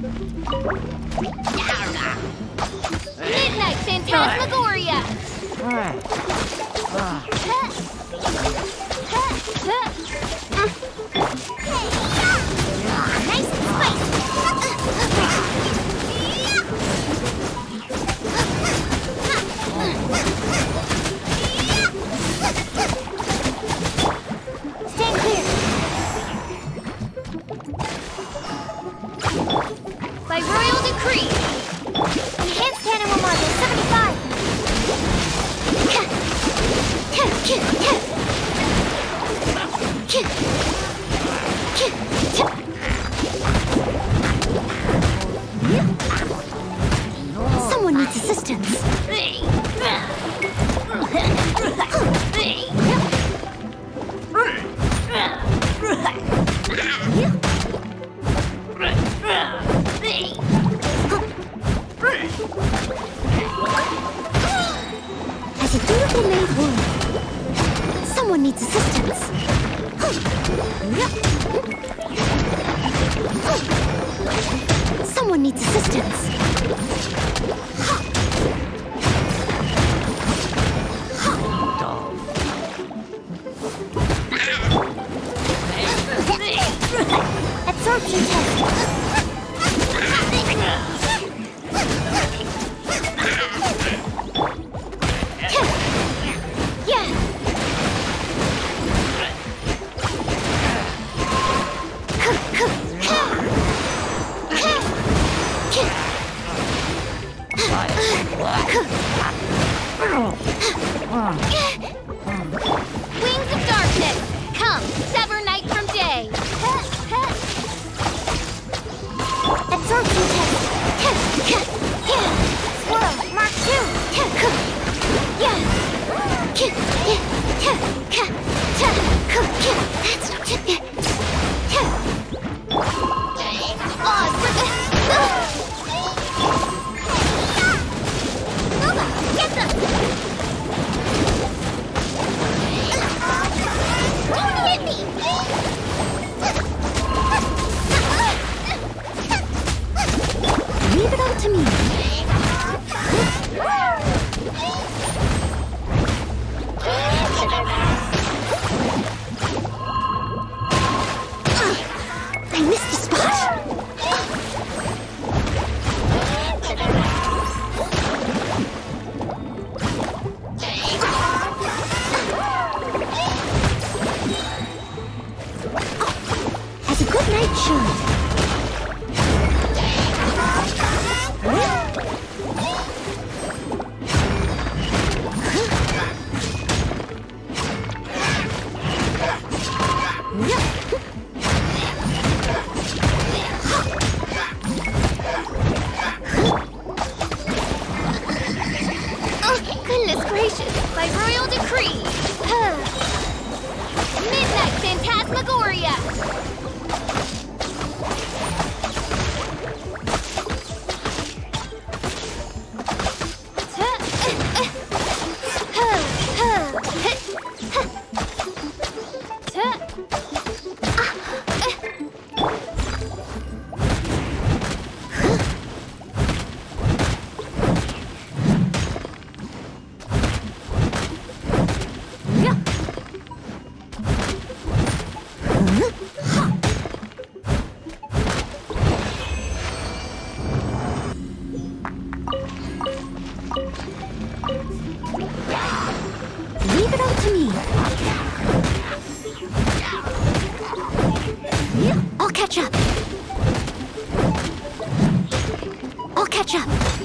Midnight Phantasmagoria! nice and spicy! キュッキュッキュッキュッ me. I'll catch up. I'll catch up.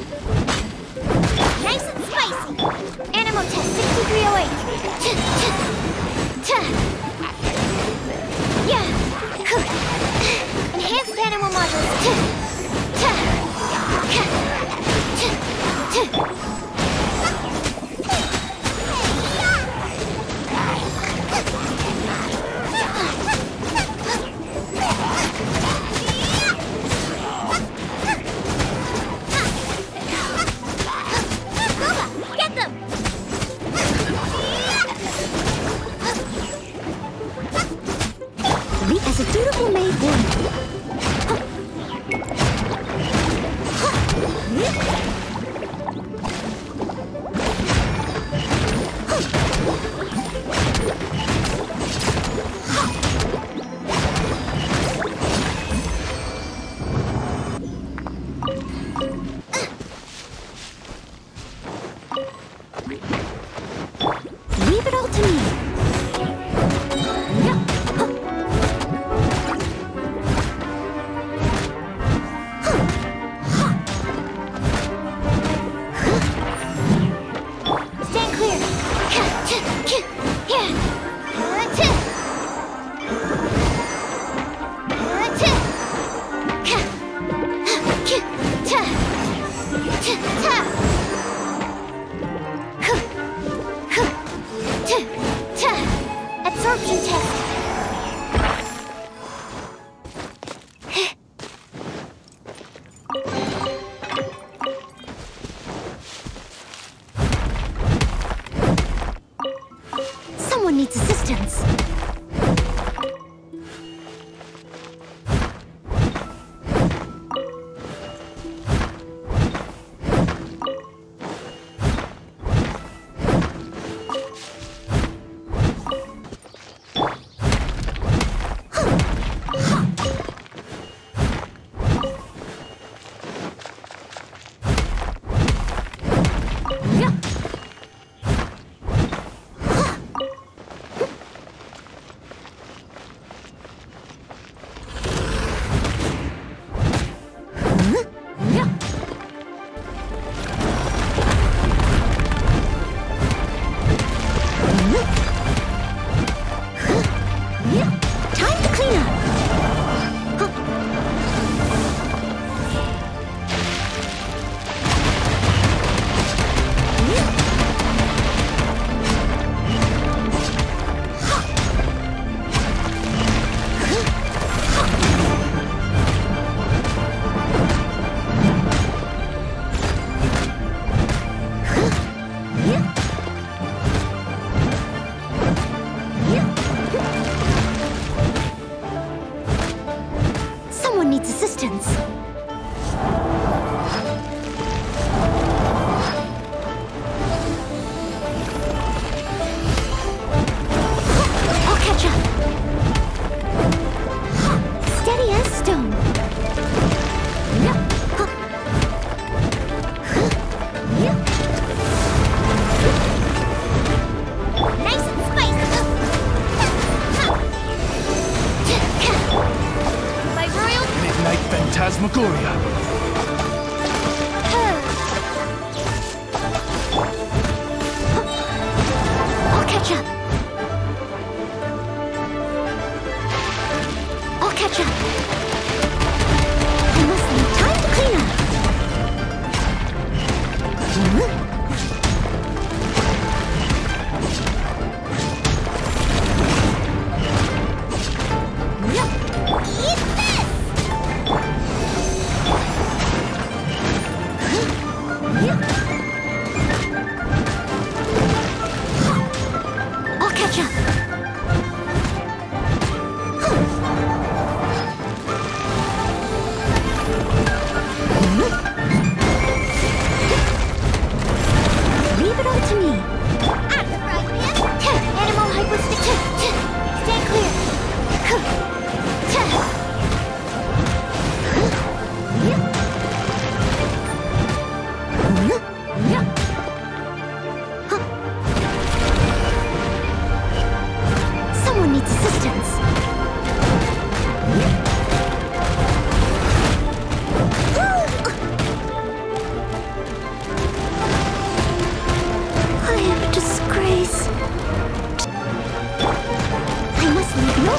じ。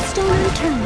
stone turn.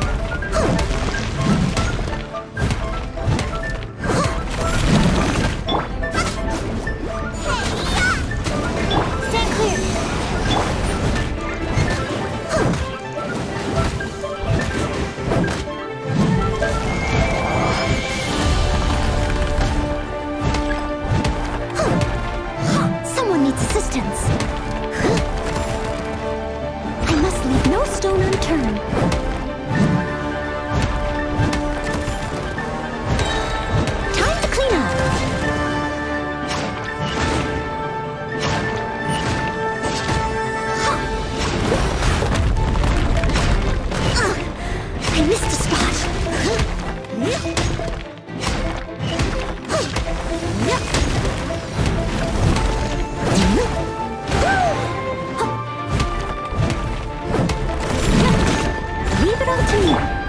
Double team!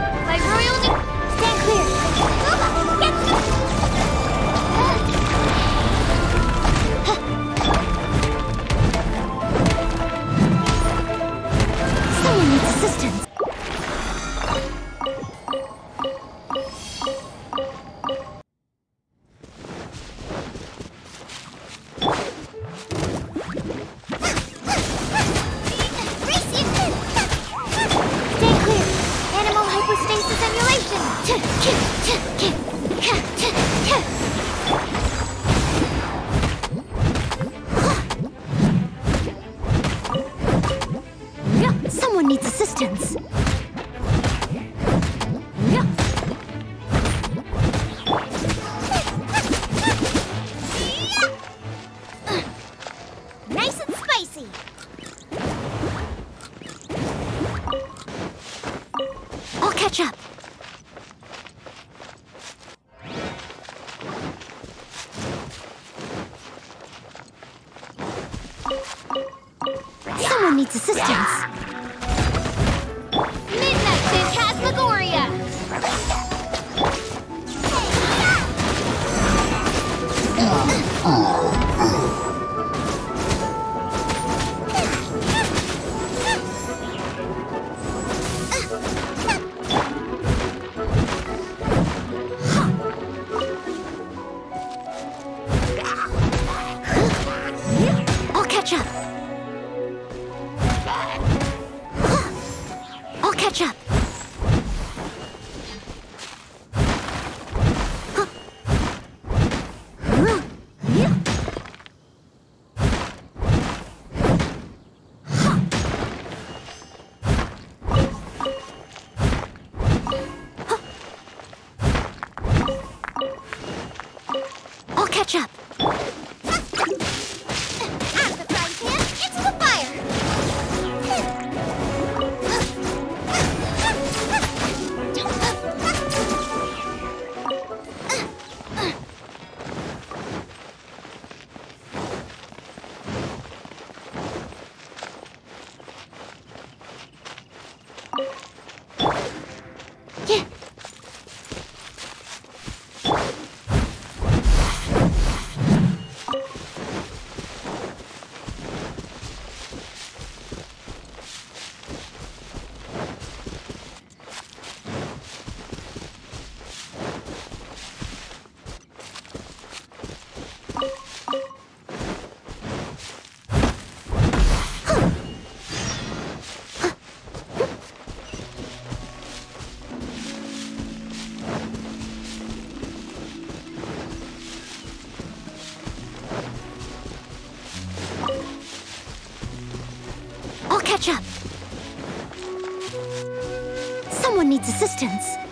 needs assistance.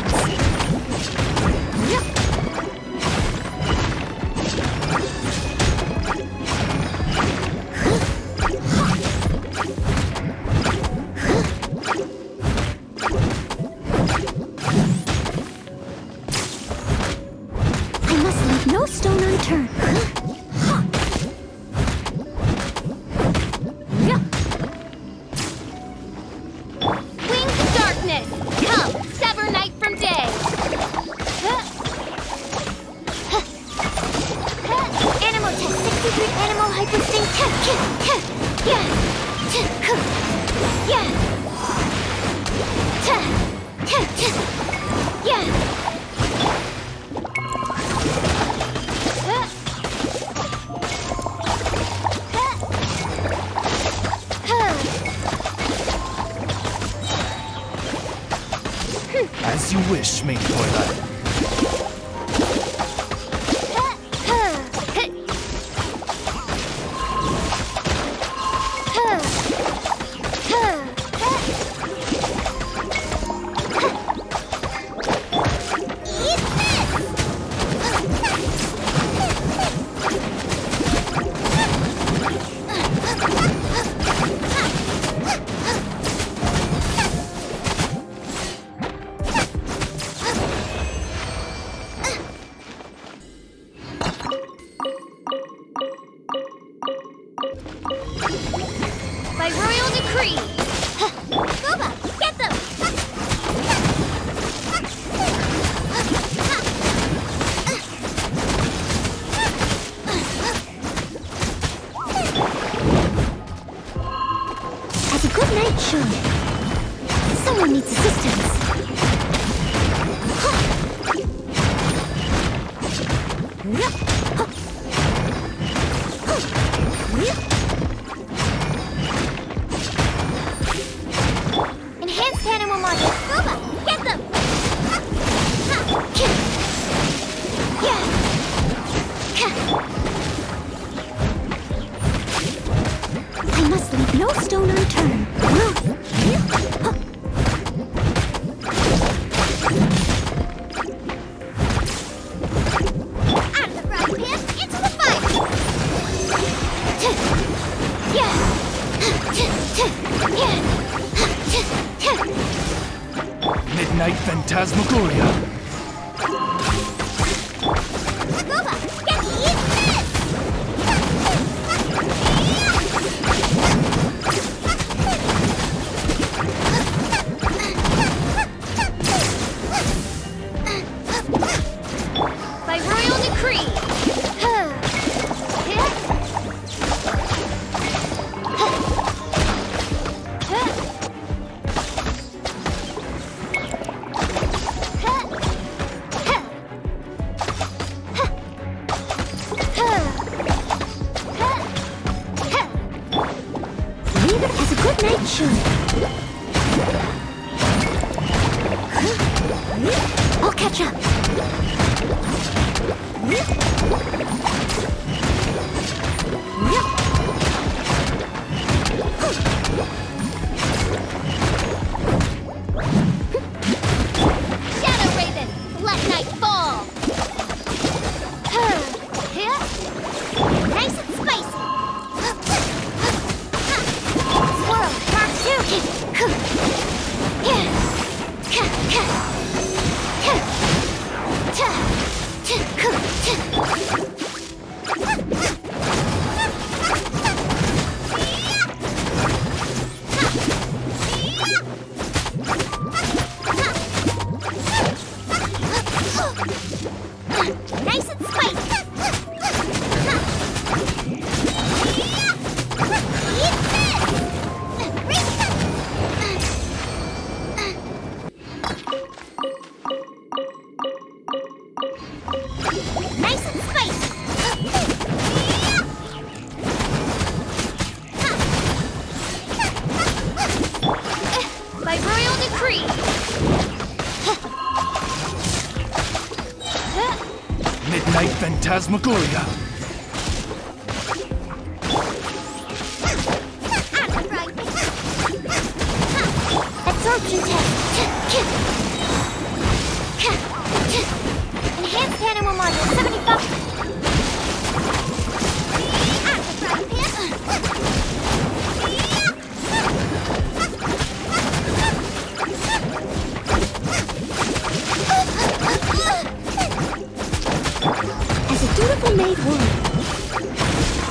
vengeance! Midnight Phantasmagoria. え! Phantasmagoria. Out A dutiful maid world.